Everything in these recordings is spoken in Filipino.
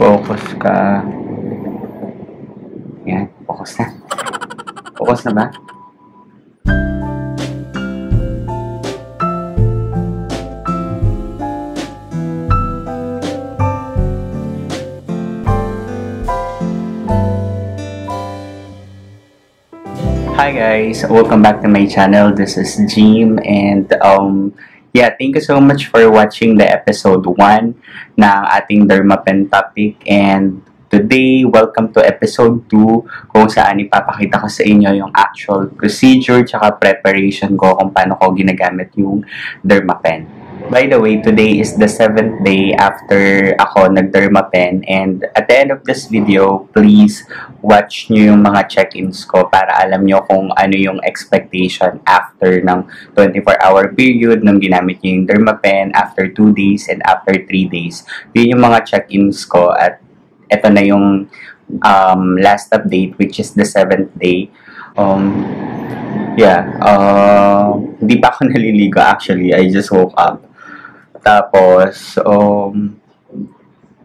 Focus ka. Yan, focus na. Focus na ba? Hi guys, welcome back to my channel. This is Jim and um yeah, thank you so much for watching the episode 1 ng ating Dermapen topic and today, welcome to episode 2 kung saan ipapakita ko sa inyo yung actual procedure tsaka preparation ko kung paano ko ginagamit yung Dermapen. By the way, today is the seventh day after ako nag-dermapen and at the end of this video, please watch nyo yung mga check-ins ko para alam nyo kung ano yung expectation after ng 24-hour period nung ginamit nyo yung dermapen, after 2 days, and after 3 days. Yun yung mga check-ins ko at eto na yung um, last update which is the seventh day. Um, yeah, uh, hindi pa ako naliligo actually. I just woke up. Tapos, um,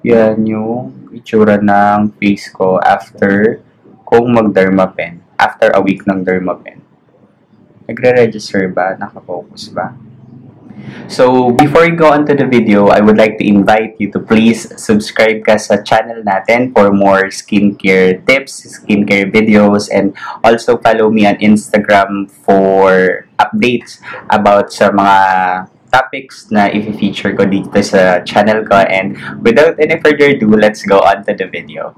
yan yung itsura ng face ko after kung mag-dermapen. After a week ng dermapen. Nagre-register ba? Nakafocus ba? So, before we go on to the video, I would like to invite you to please subscribe ka sa channel natin for more skincare tips, skincare videos, and also follow me on Instagram for updates about sa mga topics na i-feature ko dito sa channel ko. And without any further ado, let's go on to the video.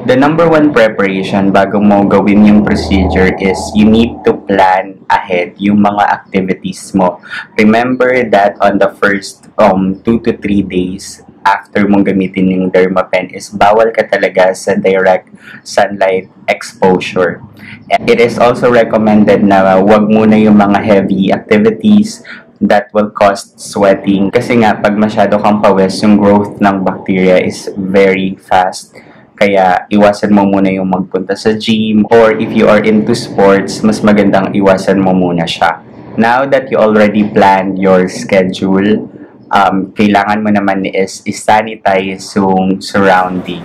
The number one preparation bago mo gawin yung procedure is you need to plan ahead yung mga activities mo. Remember that on the first um 2 to 3 days after mong gamitin yung Dermapen is bawal ka talaga sa direct sunlight exposure. And it is also recommended na wag muna yung mga heavy activities that will cause sweating. Kasi nga, pag masyado kang pawis, yung growth ng bacteria is very fast. Kaya, iwasan mo muna yung magpunta sa gym. Or if you are into sports, mas magandang iwasan mo muna siya. Now that you already planned your schedule, um, kailangan mo naman is sanitize yung surrounding.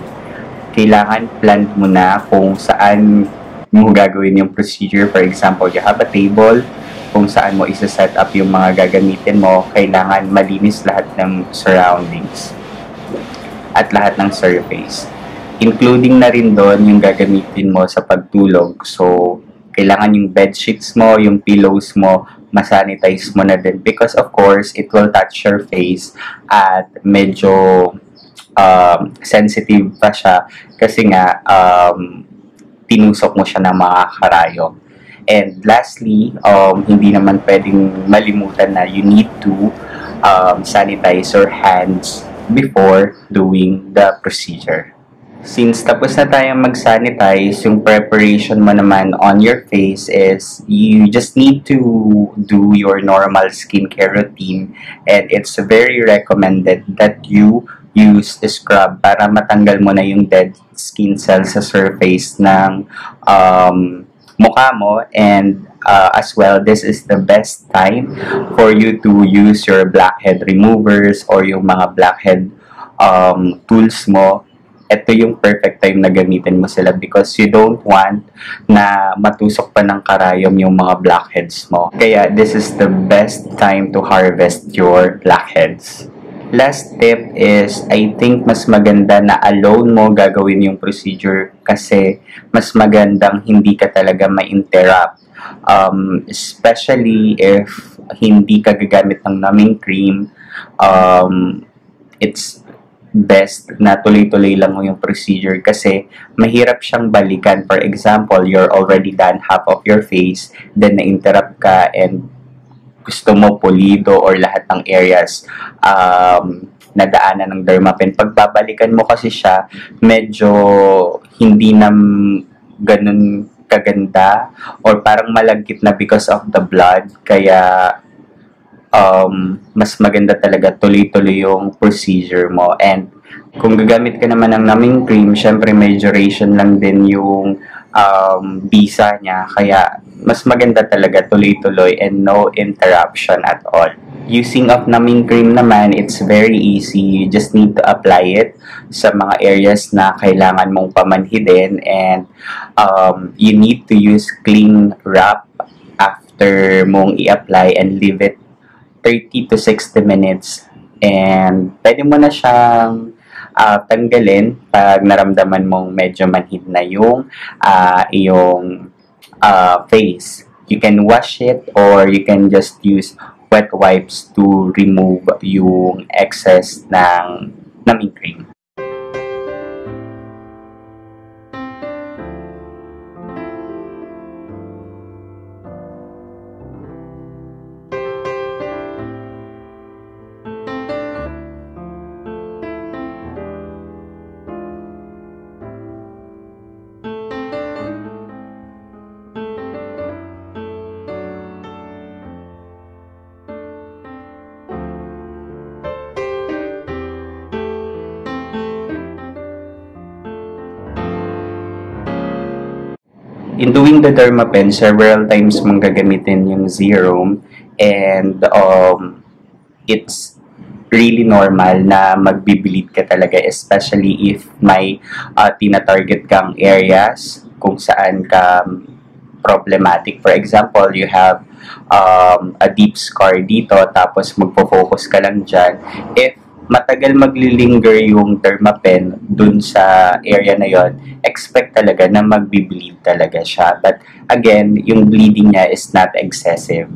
Kailangan plan mo na kung saan mo gagawin yung procedure. For example, you have a table, kung saan mo isa-set up yung mga gagamitin mo, kailangan malinis lahat ng surroundings at lahat ng surface. Including na rin doon yung gagamitin mo sa pagtulog. So, kailangan yung bed sheets mo, yung pillows mo, masanitize mo na din. Because of course, it will touch your face at medyo um, sensitive pa siya kasi nga um, tinusok mo siya ng mga karayom. And lastly, um, hindi naman pwedeng malimutan na you need to um, sanitize your hands before doing the procedure. Since tapos na tayong mag-sanitize, yung preparation mo naman on your face is you just need to do your normal skincare routine and it's very recommended that you use scrub para matanggal mo na yung dead skin cells sa surface ng um, mukha mo and uh, as well this is the best time for you to use your blackhead removers or yung mga blackhead um, tools mo ito yung perfect time na gamitin mo sila because you don't want na matusok pa ng karayom yung mga blackheads mo. Kaya this is the best time to harvest your blackheads. Last tip is, I think mas maganda na alone mo gagawin yung procedure kasi mas magandang hindi ka talaga ma-interrupt. Um, especially if hindi ka gagamit ng numbing cream, um, it's best na tuloy-tuloy lang mo yung procedure kasi mahirap siyang balikan. For example, you're already done half of your face, then na-interrupt ka and gusto mo pulido or lahat ng areas um, nadaanan ng dermapen. Pagbabalikan mo kasi siya, medyo hindi na ganun kaganda or parang malagkit na because of the blood. Kaya um, mas maganda talaga tuloy-tuloy yung procedure mo. And kung gagamit ka naman ng numbing cream, syempre may duration lang din yung um, visa niya. Kaya mas maganda talaga tuloy-tuloy and no interruption at all. Using of naming cream naman, it's very easy. You just need to apply it sa mga areas na kailangan mong pamanhidin and um, you need to use clean wrap after mong i-apply and leave it 30 to 60 minutes. And pwede mo na siyang uh, tanggalin pag naramdaman mong medyo manhid na yung uh, iyong uh, face. You can wash it or you can just use wet wipes to remove yung excess ng in doing the dermapen, several times mong gagamitin yung serum and um, it's really normal na magbibilid ka talaga especially if may uh, tina-target kang areas kung saan ka problematic. For example, you have um, a deep scar dito tapos magpo-focus ka lang dyan. If matagal maglilinger yung dermapen dun sa area na yon, expect talaga na magbi-bleed talaga siya. But again, yung bleeding niya is not excessive.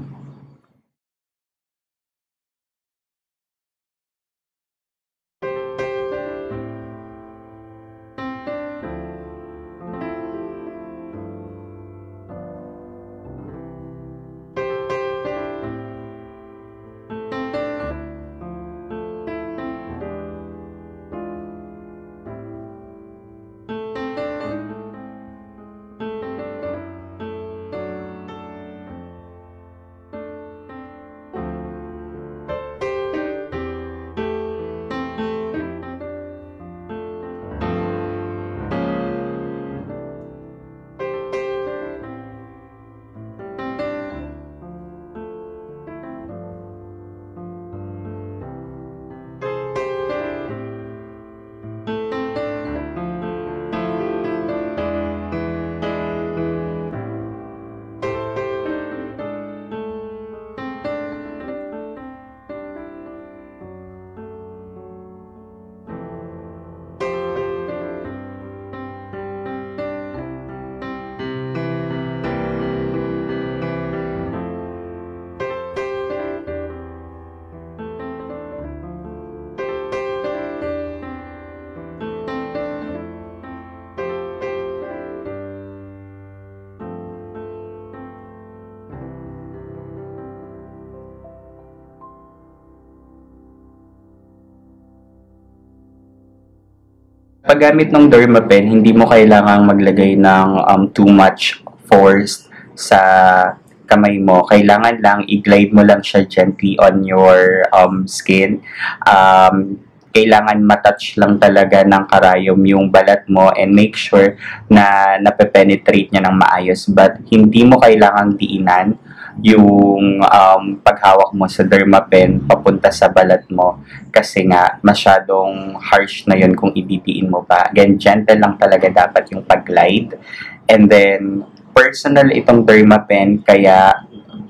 Paggamit ng Dermapen, hindi mo kailangang maglagay ng um, too much force sa kamay mo. Kailangan lang i-glide mo lang siya gently on your um, skin. Um, kailangan matouch lang talaga ng karayom yung balat mo and make sure na nape-penetrate niya ng maayos. But hindi mo kailangang diinan yung um, paghawak mo sa dermapen papunta sa balat mo kasi nga masyadong harsh na yun kung ibibiin mo pa. Again, gentle lang talaga dapat yung pag-glide. And then, personal itong dermapen kaya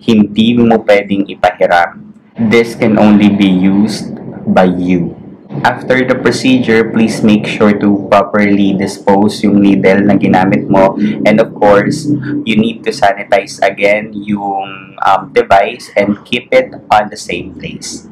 hindi mo pwedeng ipahiram. This can only be used by you. After the procedure, please make sure to properly dispose yung needle na ginamit mo. And of course, you need to sanitize again yung um, device and keep it on the same place.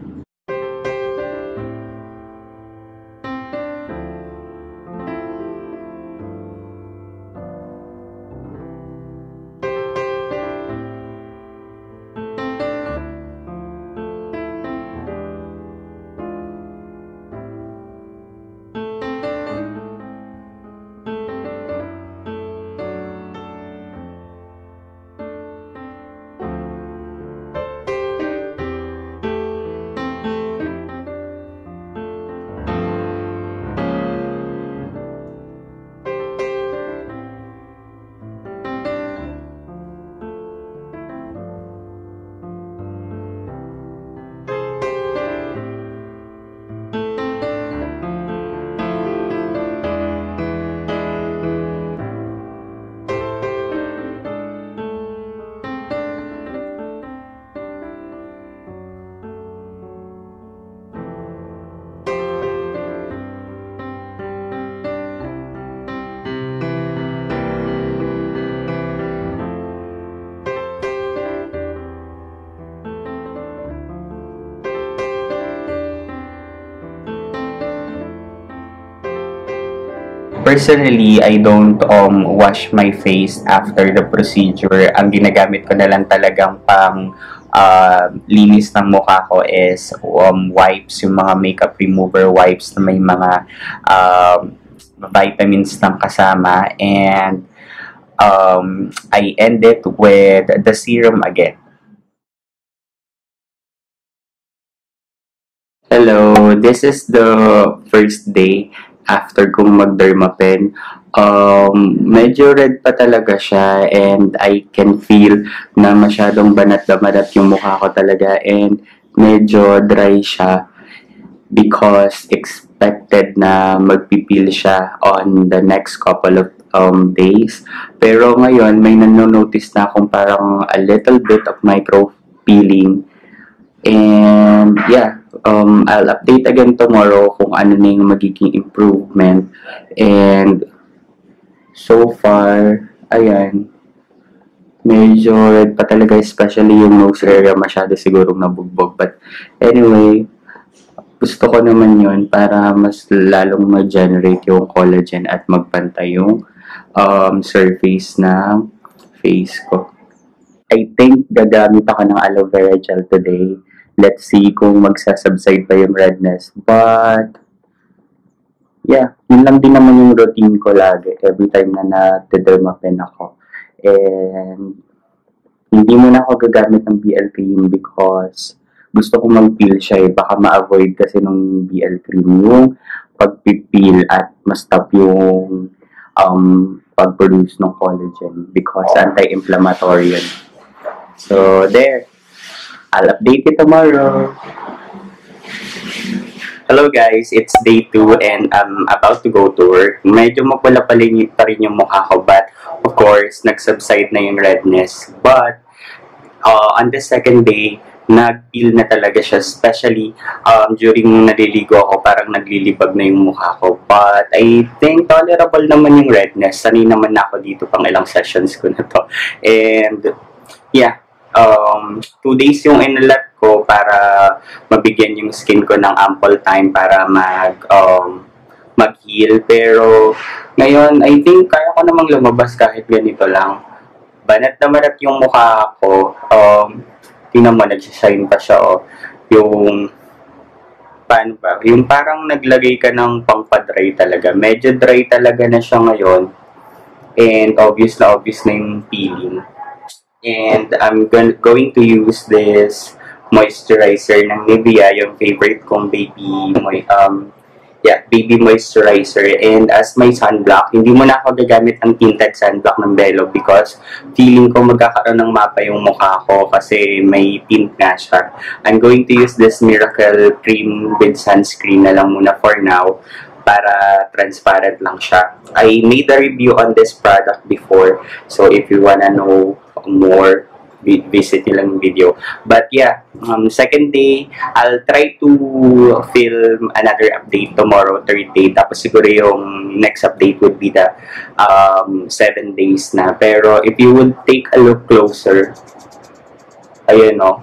Personally, I don't um, wash my face after the procedure. Ang ginagamit ko na lang talagang pang uh, linis ng mukha ko is um, wipes, yung mga makeup remover wipes na may mga um, vitamins ng kasama. And um, I end it with the serum again. Hello, this is the first day after kong mag-dermapen, um, medyo red pa talaga siya and I can feel na masyadong banat na banat yung mukha ko talaga and medyo dry siya because expected na magpipil siya on the next couple of um, days. Pero ngayon, may nanonotice na akong parang a little bit of micro peeling. And yeah, um, I'll update again tomorrow kung ano na yung magiging improvement. And so far, ayan, medyo red pa talaga, especially yung nose area masyado sigurong nabugbog. But anyway, gusto ko naman yun para mas lalong mag-generate yung collagen at magpantay yung um, surface ng face ko. I think gagamit ako ng aloe vera gel today let's see kung magsasubside pa yung redness. But, yeah, yun lang din naman yung routine ko lagi every time na na-dermapen ako. And, hindi mo na ako gagamit ng BL cream because gusto ko mag-peel siya eh. Baka ma-avoid kasi ng BL cream yung pagpipil at ma-stop yung um, pag-produce ng collagen because anti-inflammatory yun. So, there. I'll update you tomorrow. Hello guys, it's day 2 and I'm about to go to work. Medyo mapula pa rin, pa rin yung mukha ko but of course, nag-subside na yung redness. But uh, on the second day, nag-peel na talaga siya. Especially um, during naliligo ako, parang naglilibag na yung mukha ko. But I think tolerable naman yung redness. Sanay naman na ako dito pang ilang sessions ko na to. And yeah, um, two days yung inalat ko para mabigyan yung skin ko ng ample time para mag um, mag-heal. Pero ngayon, I think kaya ko namang lumabas kahit ganito lang. Banat na banat yung mukha ko. Um, tingnan mo, nagsishine pa siya. Oh. Yung paano ba? Yung parang naglagay ka ng pangpa-dry talaga. Medyo dry talaga na siya ngayon. And obvious na obvious na yung peeling and I'm going to use this moisturizer ng Nivea, yung favorite kong baby moy um yeah, baby moisturizer and as my sunblock, hindi mo na ako gagamit ng tinted sunblock ng Belo because feeling ko magkakaroon ng mapa yung mukha ko kasi may tint nga siya. I'm going to use this Miracle Cream with sunscreen na lang muna for now para transparent lang siya. I made a review on this product before so if you wanna know more visit nyo lang video. But yeah, um, second day, I'll try to film another update tomorrow, third day. Tapos siguro yung next update would be the um, seven days na. Pero if you would take a look closer, ayun no,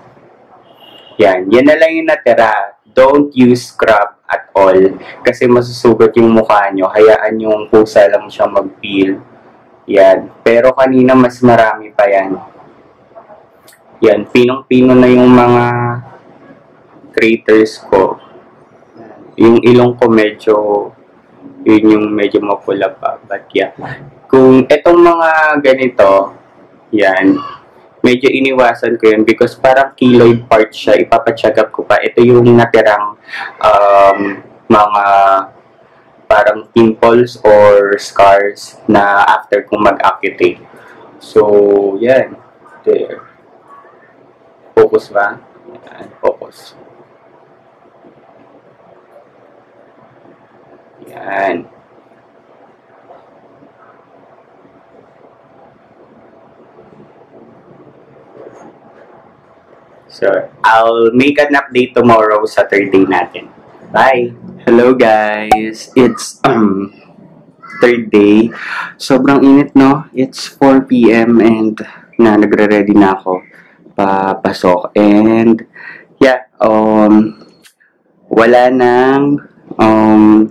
yan, yan na lang yung natira. Don't use scrub at all kasi masusugat yung mukha nyo. Hayaan yung pusa lang siya mag-peel yan. Pero kanina mas marami pa yan. Yan. Pinong-pino na yung mga craters ko. Yung ilong ko medyo yun yung medyo mapula pa. But yeah. Kung itong mga ganito, yan, medyo iniwasan ko yun because parang keloid part siya. Ipapacheck up ko pa. Ito yung natirang um, mga parang pimples or scars na after kung mag-accutate. So, yan. There. Focus ba? Yan, focus. Yan. So, I'll make an update tomorrow sa third day natin. Bye! Hello guys! It's um, third day. Sobrang init no? It's 4pm and na nagre-ready na ako papasok. And yeah, um, wala nang um,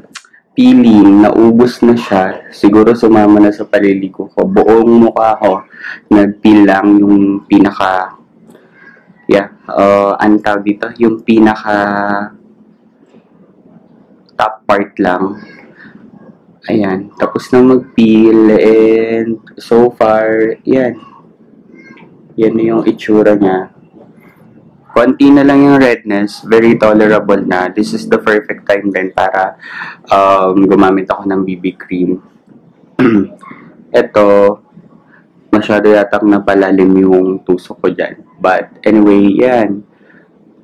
peeling, naubos na siya. Siguro sumama na sa paliligo ko. Buong mukha ko, nagpeel lang yung pinaka, yeah, uh, ano tawag dito? Yung pinaka top part lang. Ayan. Tapos na mag-peel and so far, yan. Yan na yung itsura niya. Konti na lang yung redness. Very tolerable na. This is the perfect time din para um, gumamit ako ng BB cream. Ito, masyado yatang napalalim yung tusok ko dyan. But anyway, yan.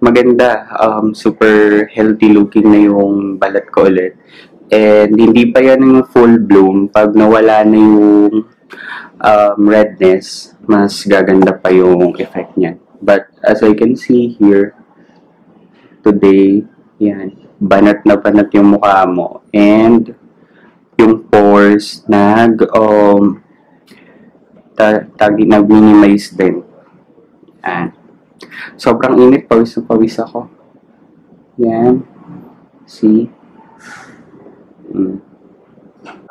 Maganda. Um, super healthy looking na yung balat ko ulit. And hindi pa yan yung full bloom. Pag nawala na yung um, redness, mas gaganda pa yung effect niyan. But as I can see here, today, yan, banat na banat yung mukha mo. And yung pores nag, um, ta tagi, nag-minimize din. Yan. Sobrang init, pawis na pawis ako. Yan. See? Mm.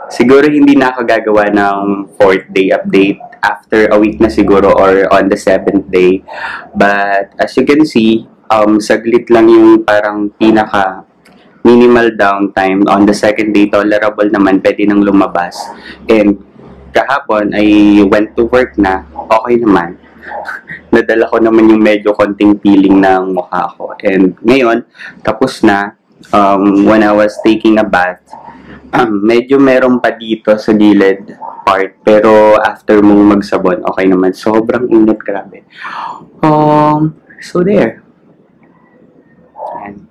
Siguro hindi na ako gagawa ng fourth day update after a week na siguro or on the seventh day. But as you can see, um, saglit lang yung parang pinaka minimal downtime. On the second day, tolerable naman, pwede nang lumabas. And kahapon, I went to work na, okay naman. Nadala ko naman yung medyo konting feeling ng mukha ko. And ngayon, tapos na, um, when I was taking a bath, um, medyo meron pa dito sa gilid part. Pero after mong magsabon, okay naman. Sobrang init, grabe. Um, so there. And,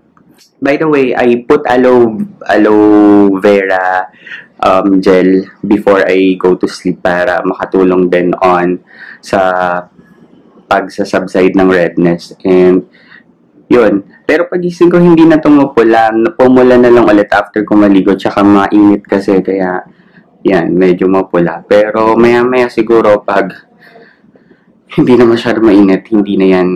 by the way, I put aloe, aloe vera um, gel before I go to sleep para makatulong din on sa pagsasubside ng redness. And, yun. Pero pagising ko, hindi na tumupula. Pumula na lang ulit after ko maligo. Tsaka mainit kasi, kaya, yan, medyo mapula. Pero, maya-maya siguro, pag hindi na masyado mainit, hindi na yan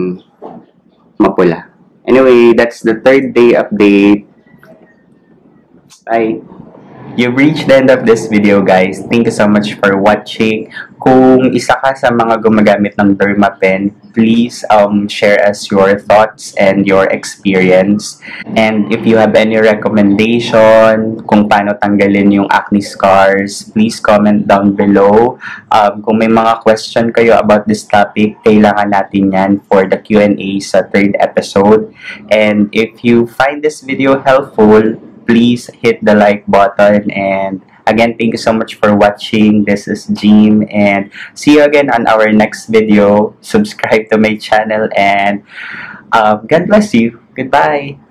mapula. Anyway, that's the third day update. Bye! You've reached the end of this video, guys. Thank you so much for watching. Kung isa ka sa mga gumagamit ng Dermapen, please um, share us your thoughts and your experience. And if you have any recommendation kung paano tanggalin yung acne scars, please comment down below. Um, kung may mga question kayo about this topic, kailangan natin yan for the Q&A sa third episode. And if you find this video helpful, please hit the like button. And again thank you so much for watching. This is Jim. And see you again on our next video. Subscribe to my channel. And um, God bless you. Goodbye